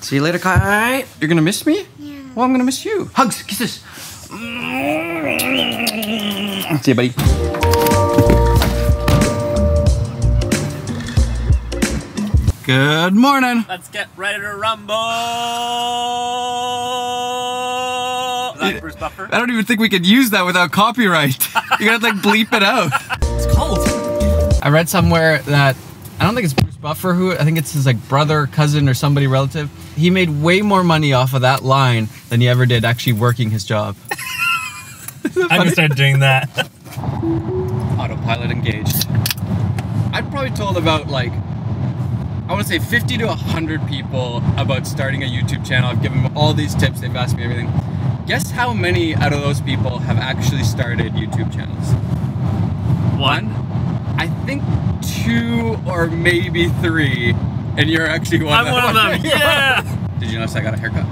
See you later, Kai. You're gonna miss me? Yeah. Well, I'm gonna miss you. Hugs, kisses. See you, buddy. Good morning. Let's get ready to rumble. Is Bruce Buffer? I don't even think we could use that without copyright. you gotta like bleep it out. It's cold. I read somewhere that I don't think it's Bruce Buffer who I think it's his like brother, cousin, or somebody relative. He made way more money off of that line than he ever did actually working his job. I'm gonna start doing that. Autopilot engaged. I've probably told about like I want to say 50 to 100 people about starting a YouTube channel. I've given them all these tips. They've asked me everything. Guess how many out of those people have actually started YouTube channels? One. I think two or maybe three, and you're actually one. I'm one of them. Yeah. Did you notice I got a haircut?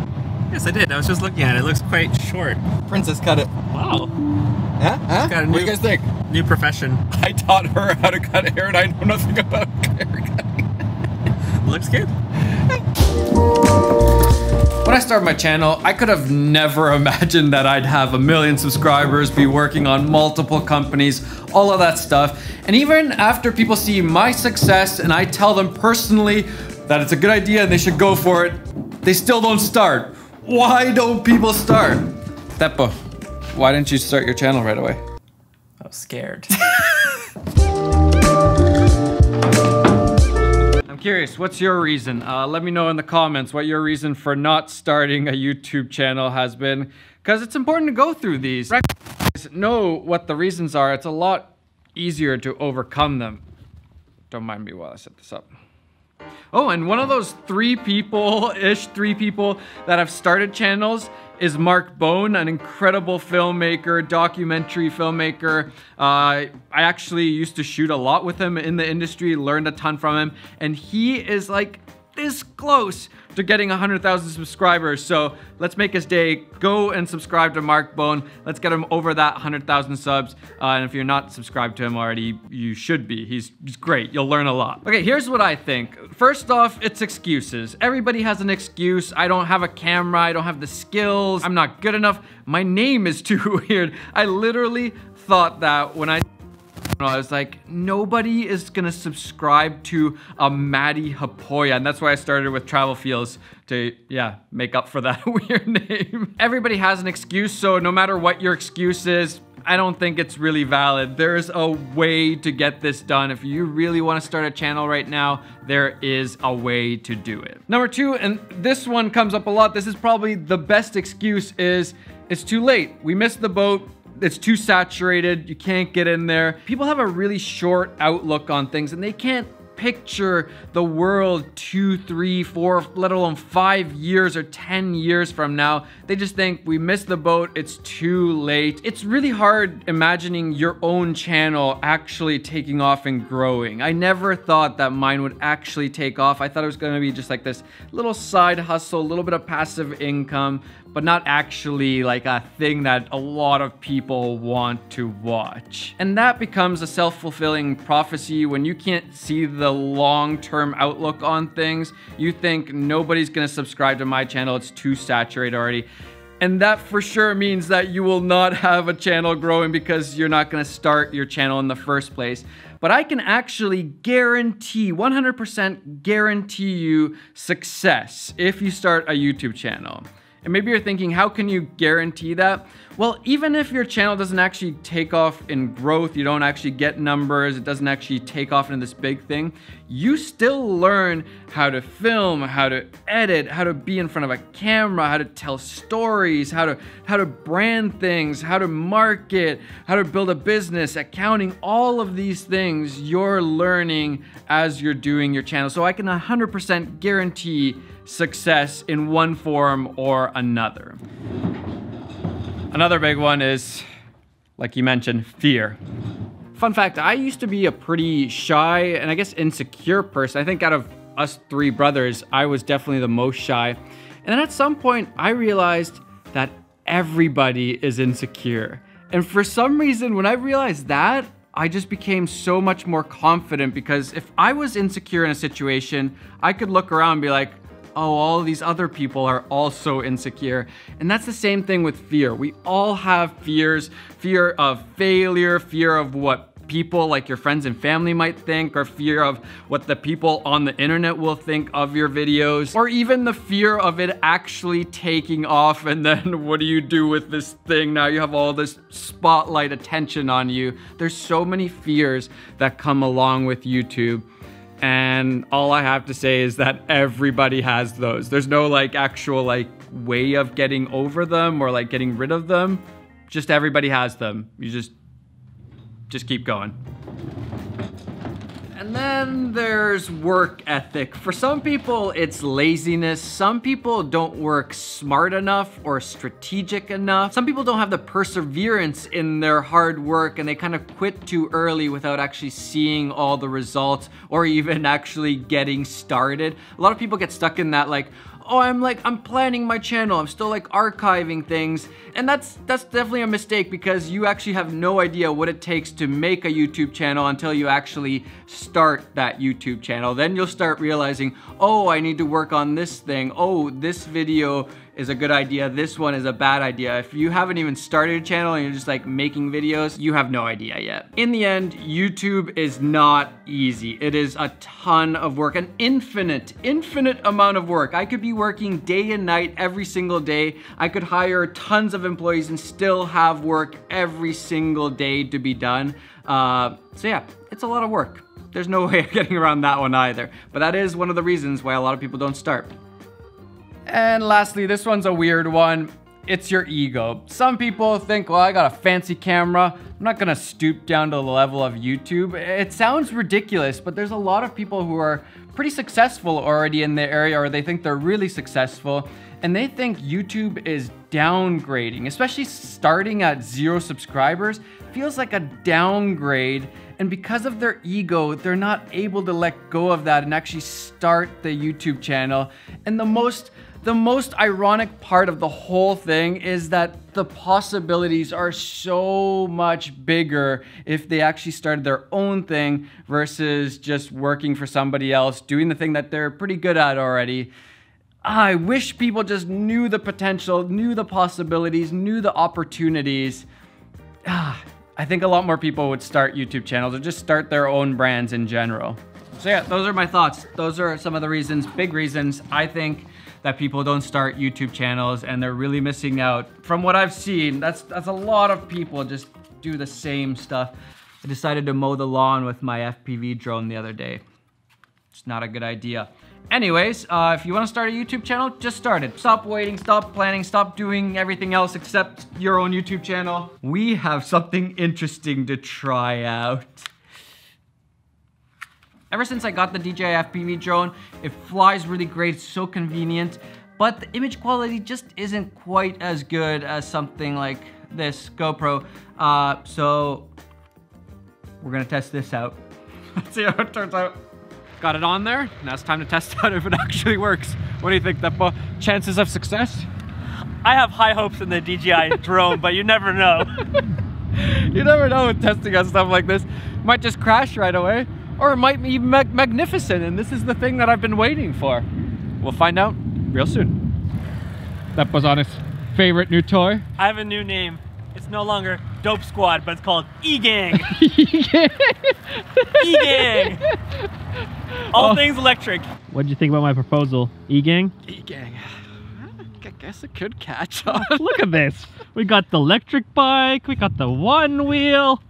Yes, I did. I was just looking at it. It looks quite short. Princess cut it. Wow. Huh? Huh? got a what do new- you guys think? New profession. I taught her how to cut hair, and I know nothing about hair cutting. Looks good. When I started my channel, I could have never imagined that I'd have a million subscribers, be working on multiple companies, all of that stuff. And even after people see my success and I tell them personally that it's a good idea and they should go for it, they still don't start. Why don't people start? Teppo, why didn't you start your channel right away? I was scared. curious, what's your reason? Uh, let me know in the comments what your reason for not starting a YouTube channel has been, because it's important to go through these. Recognize- Know what the reasons are. It's a lot easier to overcome them. Don't mind me while I set this up. Oh, and one of those three people-ish, three people that have started channels is Mark Bone, an incredible filmmaker, documentary filmmaker. Uh, I actually used to shoot a lot with him in the industry, learned a ton from him, and he is like this close to getting 100,000 subscribers. So let's make his day. Go and subscribe to Mark Bone. Let's get him over that 100,000 subs. Uh, and if you're not subscribed to him already, you should be. He's, he's great. You'll learn a lot. Okay, here's what I think. First off, it's excuses. Everybody has an excuse. I don't have a camera. I don't have the skills. I'm not good enough. My name is too weird. I literally thought that when I I was like, nobody is gonna subscribe to a Matti Haapoja, and that's why I started with Travel Feels to, yeah, make up for that weird name. Everybody has an excuse, so no matter what your excuse is, I don't think it's really valid. There's a way to get this done. If you really wanna start a channel right now, there is a way to do it. Number two, and this one comes up a lot, this is probably the best excuse is, it's too late. We missed the boat, it's too saturated. You can't get in there. People have a really short outlook on things and they can't picture the world two, three, four, let alone five years or 10 years from now. They just think we missed the boat, it's too late. It's really hard imagining your own channel actually taking off and growing. I never thought that mine would actually take off. I thought it was gonna be just like this little side hustle, a little bit of passive income, but not actually like a thing that a lot of people want to watch. And that becomes a self-fulfilling prophecy when you can't see the long-term outlook on things. You think nobody's gonna subscribe to my channel, it's too saturated already. And that for sure means that you will not have a channel growing because you're not gonna start your channel in the first place. But I can actually guarantee, 100% guarantee you success if you start a YouTube channel. And maybe you're thinking, how can you guarantee that? Well, even if your channel doesn't actually take off in growth, you don't actually get numbers, it doesn't actually take off into this big thing, you still learn how to film, how to edit, how to be in front of a camera, how to tell stories, how to how to brand things, how to market, how to build a business, accounting, all of these things you're learning as you're doing your channel. So I can 100% guarantee success in one form or another. Another big one is, like you mentioned, fear. Fun fact, I used to be a pretty shy and I guess insecure person. I think out of us three brothers, I was definitely the most shy. And then at some point, I realized that everybody is insecure. And for some reason, when I realized that, I just became so much more confident because if I was insecure in a situation, I could look around and be like, oh, all these other people are also insecure. And that's the same thing with fear. We all have fears fear of failure, fear of what people like your friends and family might think, or fear of what the people on the internet will think of your videos, or even the fear of it actually taking off and then what do you do with this thing? Now you have all this spotlight attention on you. There's so many fears that come along with YouTube. And all I have to say is that everybody has those. There's no like actual like way of getting over them or like getting rid of them. Just everybody has them. You just just keep going. And then there's work ethic. For some people, it's laziness. Some people don't work smart enough or strategic enough. Some people don't have the perseverance in their hard work and they kind of quit too early without actually seeing all the results or even actually getting started. A lot of people get stuck in that like, oh, I'm like, I'm planning my channel. I'm still like archiving things. And that's, that's definitely a mistake because you actually have no idea what it takes to make a YouTube channel until you actually start that YouTube channel. Then you'll start realizing, oh, I need to work on this thing. Oh, this video is a good idea, this one is a bad idea. If you haven't even started a channel and you're just like making videos, you have no idea yet. In the end, YouTube is not easy. It is a ton of work, an infinite, infinite amount of work. I could be working day and night every single day. I could hire tons of employees and still have work every single day to be done. Uh, so yeah, it's a lot of work. There's no way of getting around that one either. But that is one of the reasons why a lot of people don't start. And lastly, this one's a weird one. It's your ego. Some people think, well, I got a fancy camera. I'm not gonna stoop down to the level of YouTube. It sounds ridiculous, but there's a lot of people who are pretty successful already in the area or they think they're really successful and they think YouTube is downgrading, especially starting at zero subscribers, feels like a downgrade. And because of their ego, they're not able to let go of that and actually start the YouTube channel. And the most the most ironic part of the whole thing is that the possibilities are so much bigger if they actually started their own thing versus just working for somebody else, doing the thing that they're pretty good at already. I wish people just knew the potential, knew the possibilities, knew the opportunities. Ah, I think a lot more people would start YouTube channels or just start their own brands in general. So yeah, those are my thoughts. Those are some of the reasons, big reasons I think that people don't start YouTube channels and they're really missing out. From what I've seen, that's, that's a lot of people just do the same stuff. I decided to mow the lawn with my FPV drone the other day. It's not a good idea. Anyways, uh, if you want to start a YouTube channel, just start it. Stop waiting, stop planning, stop doing everything else except your own YouTube channel. We have something interesting to try out. Ever since I got the DJI FPV drone, it flies really great, so convenient, but the image quality just isn't quite as good as something like this GoPro. Uh, so we're gonna test this out. Let's see how it turns out. Got it on there, now it's time to test out if it actually works. What do you think, Teppo? Chances of success? I have high hopes in the DJI drone, but you never know. you never know with testing on stuff like this. Might just crash right away or it might be mag magnificent and this is the thing that I've been waiting for. We'll find out real soon. That was on his favorite new toy. I have a new name. It's no longer Dope Squad, but it's called E-Gang. E-Gang. E-Gang. All oh. things electric. What did you think about my proposal? E-Gang? E-Gang. I guess it could catch on. Look at this. We got the electric bike, we got the one wheel.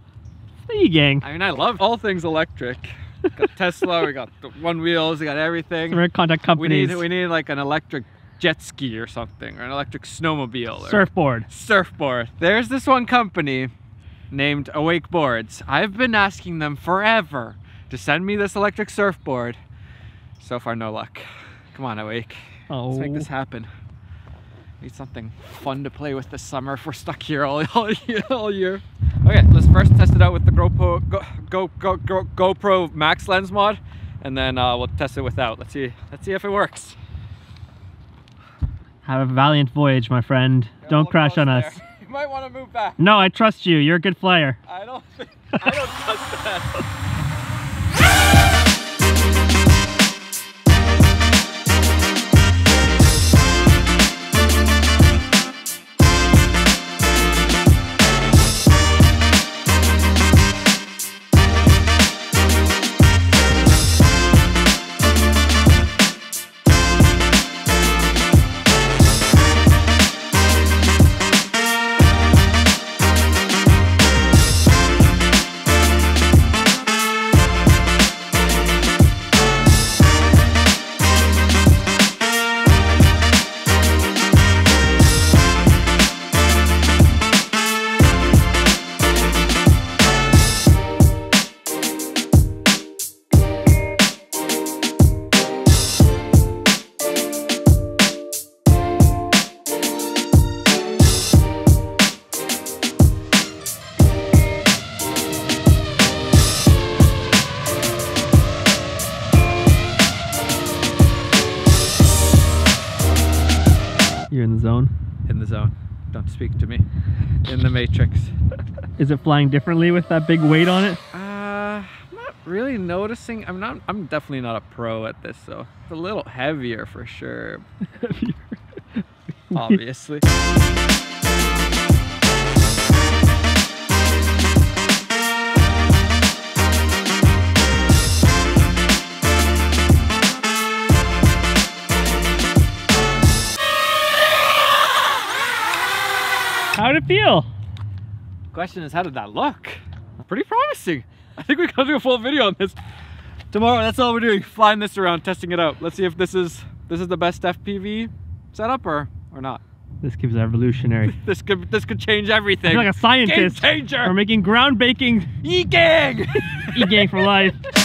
The E-Gang. I mean, I love all things electric got Tesla, we got the one wheels, we got everything. So we're contact companies. We need, we need like an electric jet ski or something, or an electric snowmobile. Surfboard. Surfboard. There's this one company named Awake Boards. I've been asking them forever to send me this electric surfboard. So far, no luck. Come on, Awake. Oh. Let's make this oh. happen. Need something fun to play with this summer if we're stuck here all, all, all year. Okay, let's first test it out with the GoPro, Go, Go, Go, Go, GoPro Max lens mod, and then uh, we'll test it without. Let's see, let's see if it works. Have a valiant voyage, my friend. Don't crash on there. us. You might want to move back. No, I trust you. You're a good flyer. I don't think, I don't trust that. Don't speak to me. In the matrix. Is it flying differently with that big weight on it? Uh, I'm not really noticing. I'm not. I'm definitely not a pro at this, so it's a little heavier for sure. Obviously. How'd it feel? Question is, how did that look? Pretty promising. I think we gotta do a full video on this. Tomorrow, that's all we're doing. Flying this around, testing it out. Let's see if this is this is the best FPV setup or or not. This keeps revolutionary. This could this could change everything. I feel like a scientist. Game changer. We're making ground baking E-gang! e-gang for life.